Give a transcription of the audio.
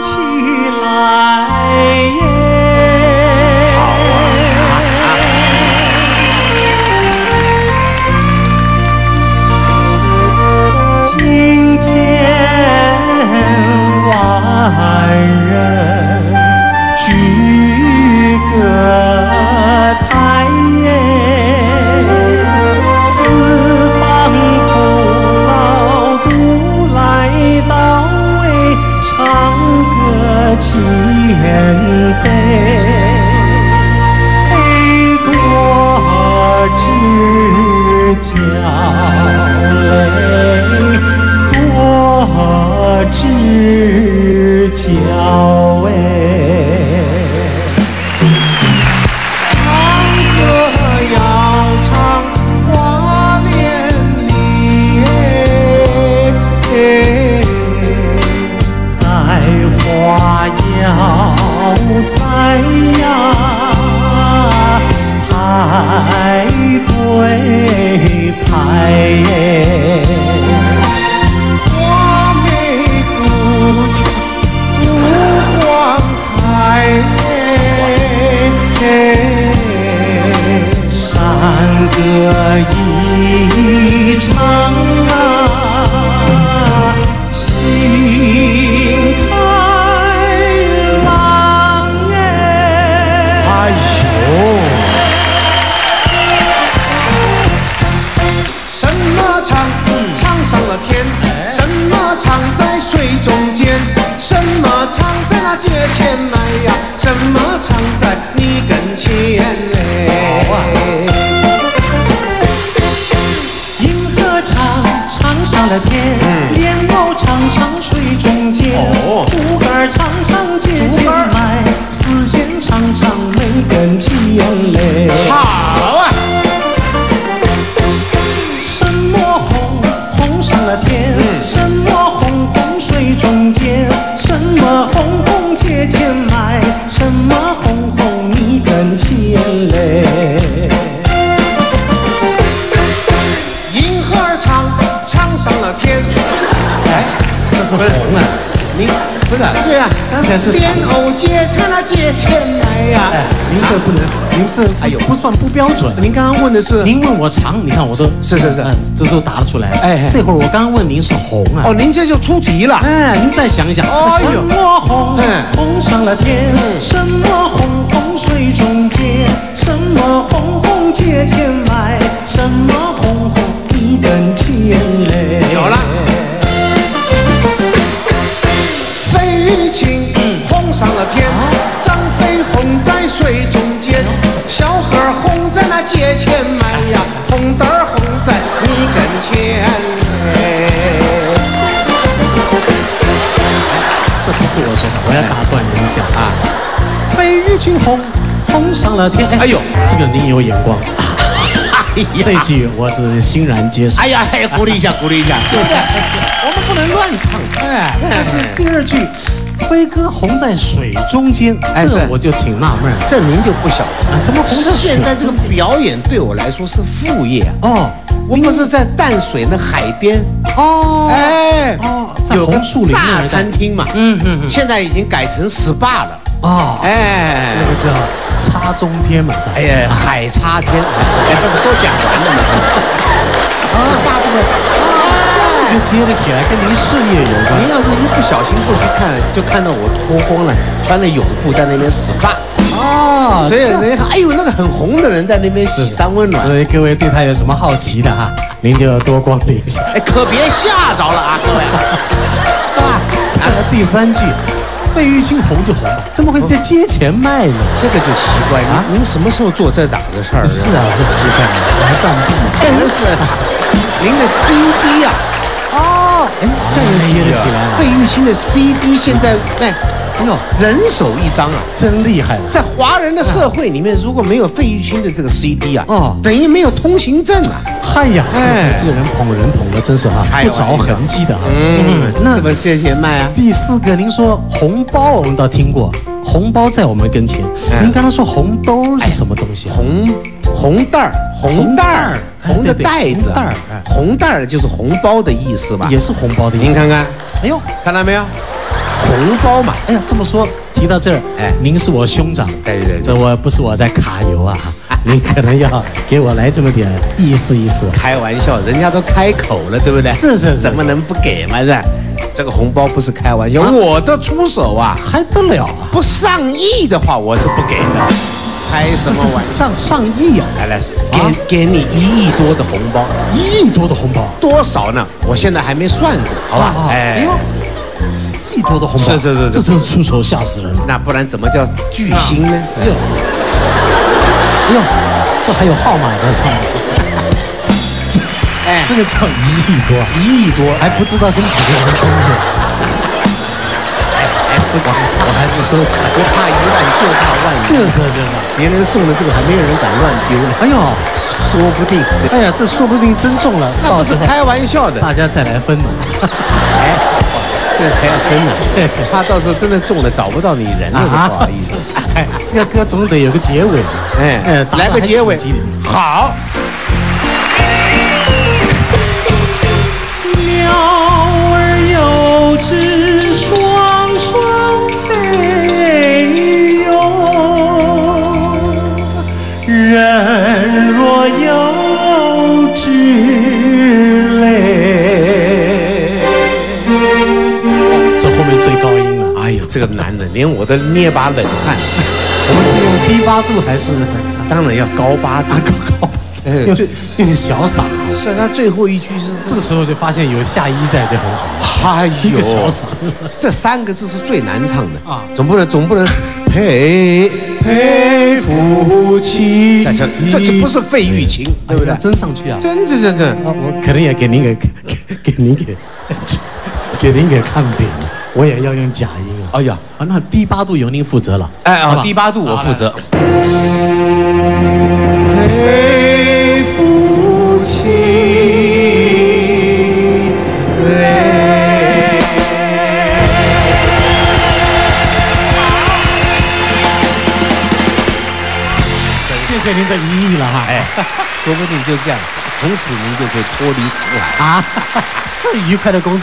起千杯。多知交上了天，莲藕长长水中间，哦。竹竿唱唱是红啊！你不是对啊？刚才是莲藕街在那街前卖呀。哎，您这不能，您这哎呦不算不标准。您刚刚问的是？您问我长，你看我都是是是嗯，这都答得出来。哎这会儿我刚刚问您是红啊。哦，您这就出题了。哎，您再想一想，哎呦什么红嗯红上了天，什么红红水中间，什么红红在那街前卖呀，红灯儿红在你跟前嘞。这不是我说的，我要打断您一下啊。费玉清红红上了天，哎呦这个您有眼光，哎这句我是欣然接受。哎呀，哎呀，鼓励一下，鼓励一下，是不是？我们不能乱唱。哎，但是第二句，飞哥红在水中间，哎是这我就挺纳闷儿这您就不晓得。啊，怎么红在水现在这个表演对我来说是副业啊。哦我们是在淡水那海边，哦哎，哦，在有个红树林那大餐厅嘛，嗯嗯嗯，现在已经改成 SPA 了。哦，哎那，个叫插中天嘛，是吧？哎呀，海叉天，哎，不是都讲完了吗？SPA 不是？这就接得起来，跟您事业有关您。要是一不小心过去看，就看到我脱光了，穿着泳裤在那边 SPA，哦所以人家看，哎呦，那个很红的人在那边洗三温暖，所以各位对他有什么好奇的哈，您就多光临一下。哎，可别吓着了啊，各位。啊，看了第三句，费玉清红就红了，怎么会在街前卖呢？这个就奇怪啊您您什么时候做这档子事儿？是啊，这奇怪了，我还占地。真是您的 CD 啊，哦，哎，这样接得起来了。费玉清的 CD 现在哎哎呦，人手一张啊。真厉害了。在华人的社会里面，如果没有费玉清的这个 CD 啊，哦等于没有通行证啊。嗨呀，这这个人捧人捧的真是哈，不着痕迹的啊。嗯，那是不是这些卖啊？第四个，您说红包，我们倒听过，红包在我们跟前。嗯您刚刚说红兜是什么东西啊？红红袋儿，红袋儿，红红的袋儿哎对对袋子袋儿哎红袋儿就是红包的意思吧？也是红包的意思。您看看，哎呦，看到没有？红包嘛，哎呀，这么说提到这儿，哎哎，您是我兄长，对对对这我不是我在卡油啊，您可能要给我来这么点意思意思。开玩笑，人家都开口了，对不对？是是是怎么能不给嘛？是，这个红包不是开玩笑，啊我的出手啊，还得了啊？不上亿的话我是不给的，开什么玩笑？上上亿啊？来来，给、啊给你一亿多的红包，一亿多的红包，多少呢？我现在还没算过，好吧？啊哎呦，一亿多的红包，是是是这真是出手吓死人了。那不然怎么叫巨星呢？哟，哟，这还有号码在上面，哎这个叫一亿多，一亿多，还不知道跟几个人冲去。哎，不止，我还是收起来。不怕一万就怕万一，就是就是，别人送的这个还没有人敢乱丢呢，哎呦，说不定，哎呀，这说不定真中了，那不是开玩笑的，大家再来分呢。哎，这还要分呢，怕到时候真的中了找不到你人了，不好意思。哎，这个歌总得有个结尾，哎哎，来个结尾好。鸟儿有只面最高音了，哎呦，这个男的连我都捏把冷汗。我们是用低八度还是当然要高八度啊，高高？哎用最用小嗓，是他最后一句是这个时候就发现有夏一在就很好。哎呦小嗓，这三个字是最难唱的啊总不能总不能陪陪夫妻这这这就不是费玉清，对不对？真上去啊！真是真的，啊，我可能也给您给给给您给给您给看扁了，我也要用假音啊！哎呀，啊，那第八度由您负责了。哎啊，第八度我负责。谢谢您的一亿了哈！哎，说不定就这样，从此您就可以脱离苦海。啊，这愉快的工作。